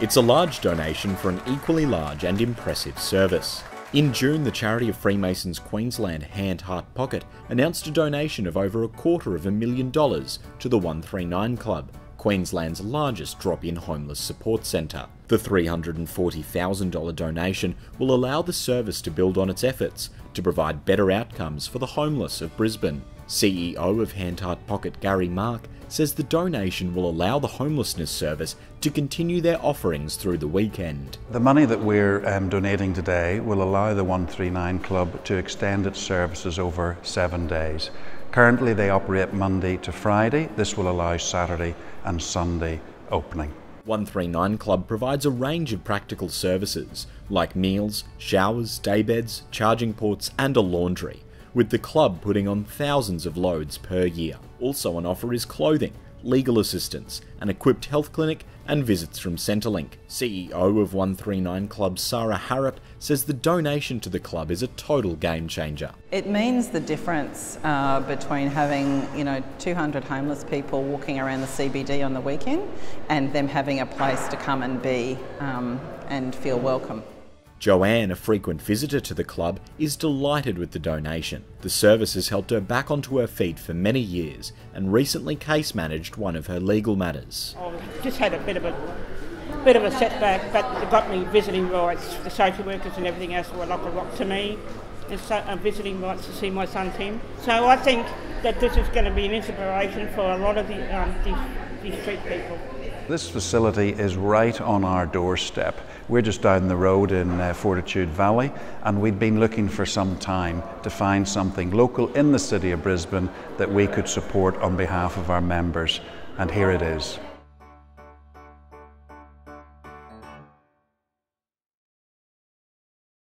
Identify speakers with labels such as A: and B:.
A: It's a large donation for an equally large and impressive service. In June, the charity of Freemasons Queensland Hand Heart Pocket announced a donation of over a quarter of a million dollars to the 139 Club, Queensland's largest drop in homeless support centre. The $340,000 donation will allow the service to build on its efforts to provide better outcomes for the homeless of Brisbane. CEO of Hand Heart Pocket Gary Mark says the donation will allow the homelessness service to continue their offerings through the weekend.
B: The money that we're um, donating today will allow the 139 Club to extend its services over seven days. Currently they operate Monday to Friday. This will allow Saturday and Sunday opening.
A: 139 Club provides a range of practical services like meals, showers, daybeds, charging ports and a laundry with the club putting on thousands of loads per year. Also on offer is clothing, legal assistance, an equipped health clinic, and visits from Centrelink. CEO of 139 Club Sarah Harrop says the donation to the club is a total game changer.
C: It means the difference uh, between having you know 200 homeless people walking around the CBD on the weekend and them having a place to come and be um, and feel welcome.
A: Joanne, a frequent visitor to the club, is delighted with the donation. The service has helped her back onto her feet for many years and recently case managed one of her legal matters.
D: I've just had a bit of a bit of a setback, but it got me visiting rights. The social workers and everything else were like a rock to me. And so, uh, visiting rights to see my son Tim. So I think that this is going to be an inspiration for a lot of the, um, street people.
B: This facility is right on our doorstep. We're just down the road in uh, Fortitude Valley, and we'd been looking for some time to find something local in the city of Brisbane that we could support on behalf of our members, and here it is.